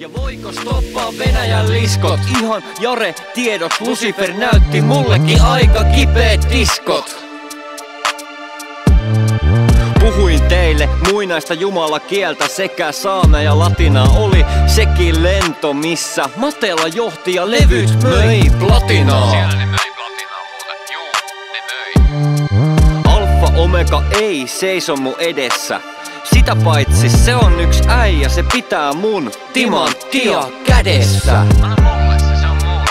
Ja voiko stoppaa Venäjän liskot? Ihan Jare tiedoks Lucifer näytti mullekin aika kipeet diskot. Puhuin teille muinaista jumala kieltä sekä saame ja latina oli sekin lento, missä Matela johti ja levyt möi platinaa. Siellä ne möi platinaa muuten, juu, ne möi. Alfa Omega ei seiso mun edessä. Sitä paitsi se on yks äijä, se pitää mun timanttia kädessä. Anna mulle se, se on mun.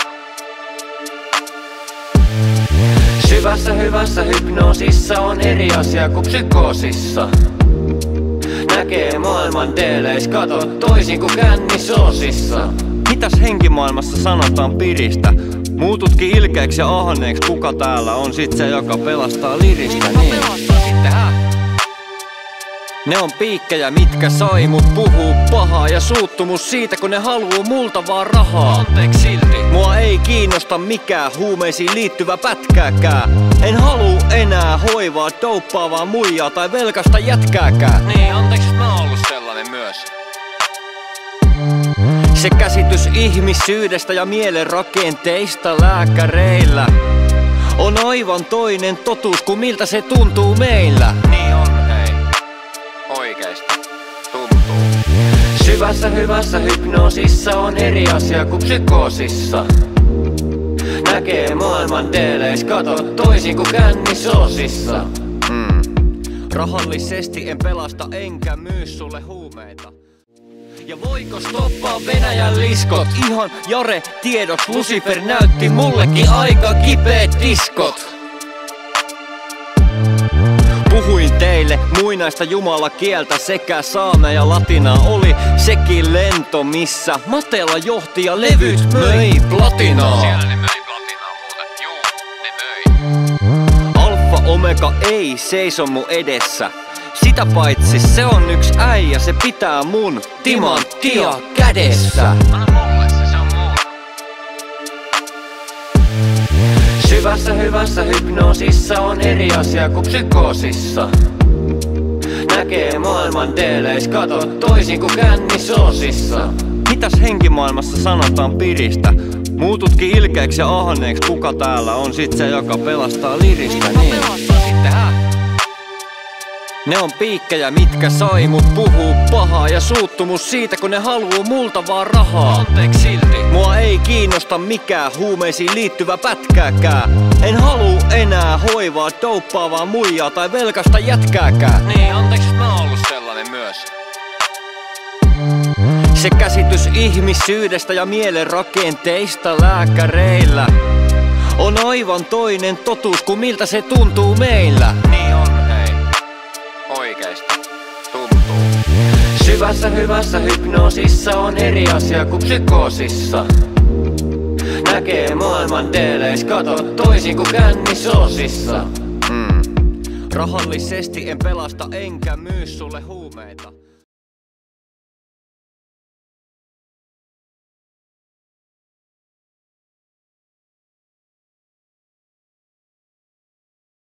Syvässä hyvässä hypnoosissa on eri asia kuin psykoosissa. Näkee maailman deeleis, kato toisin kuin kännisoosissa. Mitäs henkimaailmassa sanotaan piristä? Muututkin ilkeäksi ja ahneeksi, kuka täällä on sit se, joka pelastaa liristä niin. Ne on piikkejä, mitkä sai mut puhuu pahaa ja suuttumus siitä, kun ne haluu multa vaan rahaa. Anteeksi silti. Mua ei kiinnosta mikään huumeisiin liittyvä pätkääkään. En haluu enää hoivaa, douppaavaa muijaa tai velkasta jätkääkään. Niin, anteeksi, että mä oon ollut sellainen myös. Se käsitys ihmisyydestä ja mielen rakenteista lääkäreillä on aivan toinen totuus kuin miltä se tuntuu meillä. Niin. Tuntuu. Syvässä hyvässä hypnoosissa on eri asia kuin psykoosissa. Näkee maailman deeleis, kato toisin kuin kännisoosissa. Mm. Rahallisesti en pelasta enkä myy sulle huumeita. Ja voiko stoppaa Venäjän liskot? Ihan Jare tiedoks Lucifer näytti mullekin aika kipeet diskot. Puhuin teille muinaista jumala kieltä sekä saame ja latina oli sekin lento, missä Matela johti ja levyt möi platinaa. Siellä ne möi platinaa muuten, juu, ne möi. Alfa Omega ei seiso mun edessä. Sitä paitsi se on yks äijä, se pitää mun timanttia kädessä. Syvässä hyvässä hypnoosissa on eri asia kuin psykoosissa. Näkee maailman deeleis, kato toisin kuin kännisoosissa. Mitäs henkimaailmassa sanotaan piristä? Muututkin ilkeäksi ja ahneeksi, kuka täällä on sit se, joka pelastaa liristä niin. Sitten? Ne on piikkejä, mitkä sai mut puhuu pahaa ja suuttumus siitä, kun ne haluu multa vaan rahaa. Anteeksi silti. Mua ei kiinnosta mikään huumeisiin liittyvä pätkääkään. En haluu enää hoivaa, douppaavaa muijaa tai velkasta jätkääkään. Niin, anteeksi, mä oon ollut sellainen myös. Se käsitys ihmisyydestä ja mielen rakenteista lääkäreillä on aivan toinen totuus kuin miltä se tuntuu meillä. Niin. Tuntuu. Syvässä hyvässä hypnoosissa on eri asia kuin psykoosissa. Näkee maailman deeleis, kato toisin kuin kännisoosissa. Mm. Rahallisesti en pelasta enkä myy sulle huumeita.